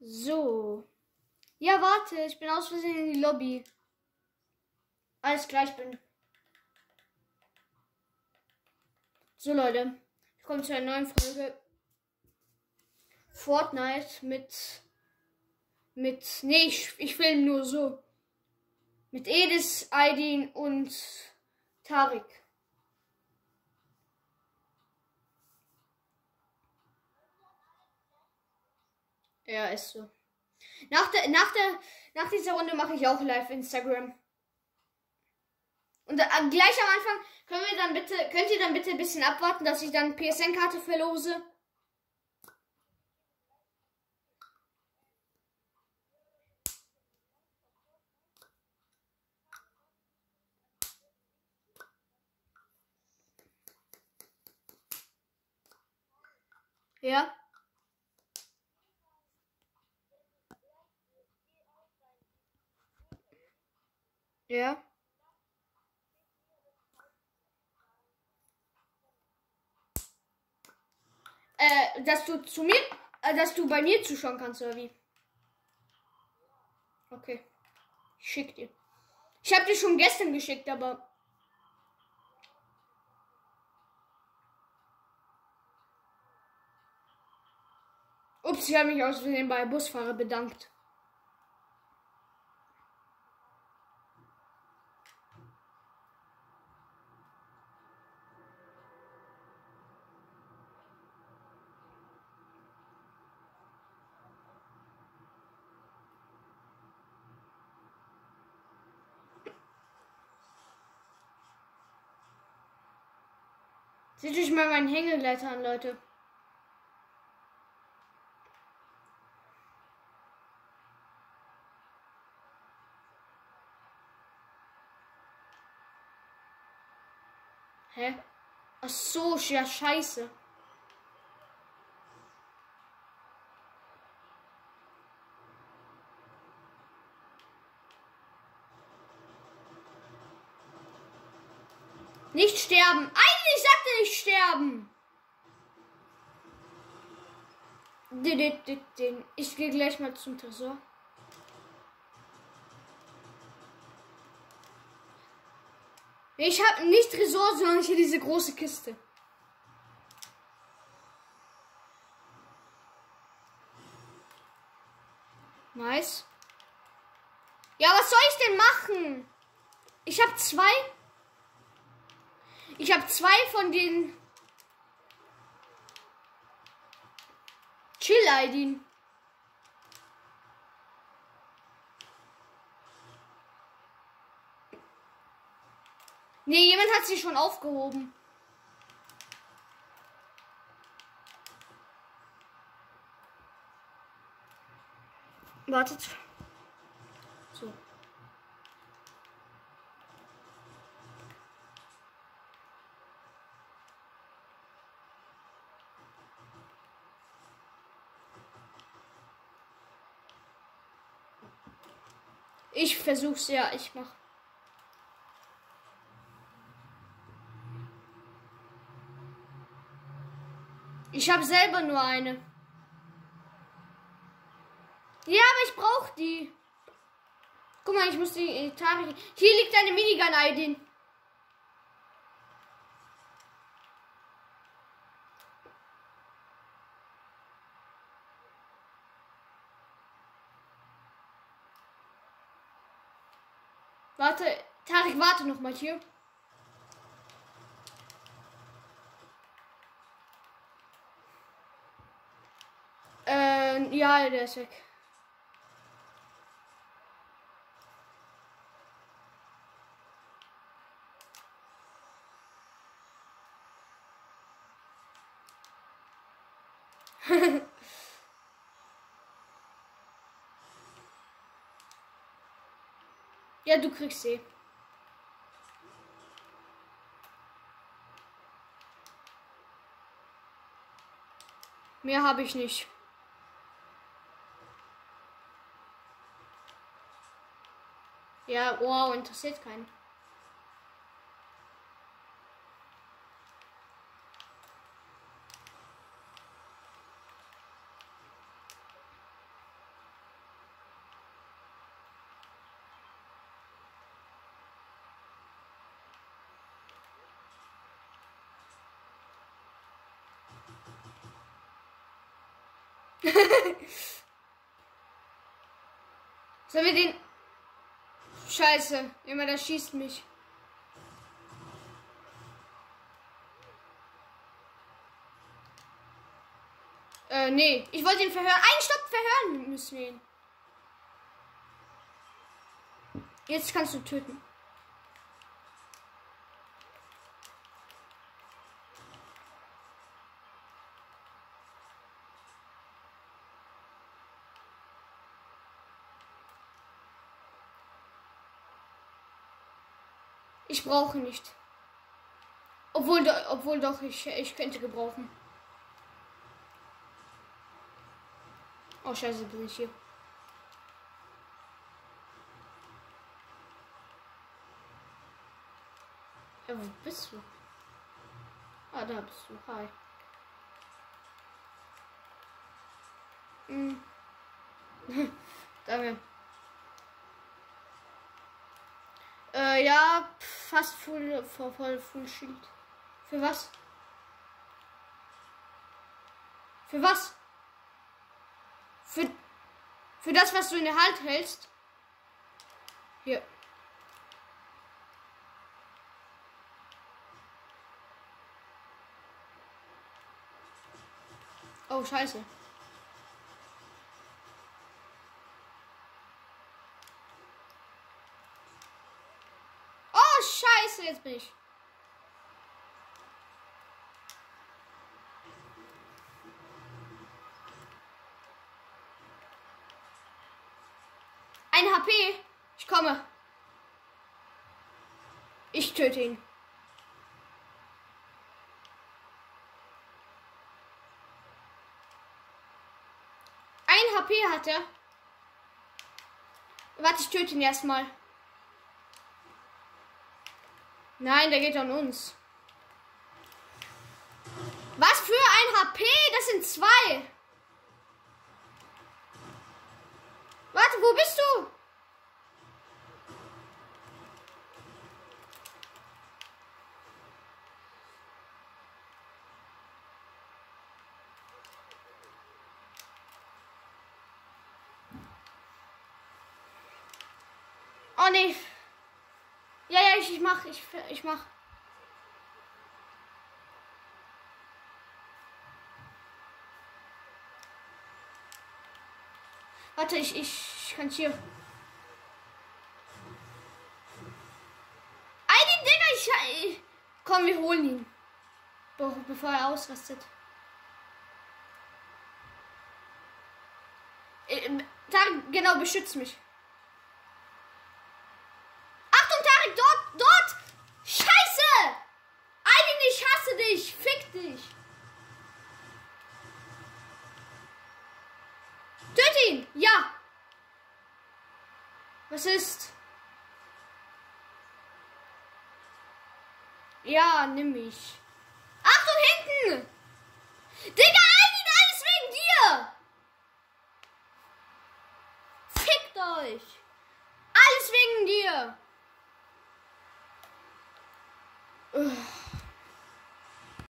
So. Ja, warte, ich bin aus Versehen in die Lobby. Alles klar, ich bin. So, Leute. Ich komme zu einer neuen Folge. Fortnite mit. Mit. Nee, ich, ich film nur so. Mit Edis, Aidin und Tarik. Ja, ist so. Nach der, nach der, nach dieser Runde mache ich auch live Instagram. Und äh, gleich am Anfang können wir dann bitte, könnt ihr dann bitte ein bisschen abwarten, dass ich dann PSN-Karte verlose. Ja. Ja. Äh, dass du zu mir, äh, dass du bei mir zuschauen kannst, oder wie? Okay. Ich schick dir. Ich habe dir schon gestern geschickt, aber. Ups, ich habe mich aus Versehen bei Busfahrer bedankt. Seht euch mal meinen Hängegleiter an, Leute. Hä? Ach so, ja, scheiße. Nicht sterben. Eigentlich sagte nicht sterben. Ich gehe gleich mal zum Tresor. Ich habe nicht Tresor, sondern hier diese große Kiste. Nice. Ja, was soll ich denn machen? Ich habe zwei. Ich habe zwei von den Chill-Ideen. Nee, jemand hat sie schon aufgehoben. Wartet. Ich versuch's ja, ich mach. Ich habe selber nur eine. Ja, aber ich brauche die. Guck mal, ich muss die Tari. Hier liegt eine Minigun Warte, Tarek, warte noch mal hier. Äh, ja, der ist weg. Ja, du kriegst sie. Mehr habe ich nicht. Ja, wow, interessiert keinen. Sollen wir den. Scheiße, immer der schießt mich. Äh, nee. Ich wollte ihn verhören. Ein Stopp, verhören müssen wir ihn. Jetzt kannst du töten. Ich brauche nicht. Obwohl, obwohl doch, ich, ich könnte gebrauchen. Oh, scheiße, bin ich hier. Ja, wo bist du? Ah, da bist du. Hi. Hm. Danke. Äh, ja, fast voll, voll, voll Shield. Für was? Für was? Für, für das, was du in der Hand hältst. Hier. Oh, scheiße. Oh, scheiße, jetzt bin ich. Ein HP. Ich komme. Ich töte ihn. Ein HP hat er. Warte, ich töte ihn erstmal. Nein, der geht an uns. Was für ein HP? Das sind zwei. Warte, wo bist du? Oh nee. Ja, ja, ich, ich mach, ich, ich mach. Warte, ich, ich, ich kann hier. Ei, die Dinger, ich, ich. Komm, wir holen ihn. Be bevor er ausrastet. Äh, Da, genau, beschützt mich. Assist. Ja, nimm mich. Ach, Achtung, hinten! Digga, Aldi, alles wegen dir! Fickt euch! Alles wegen dir! Ugh.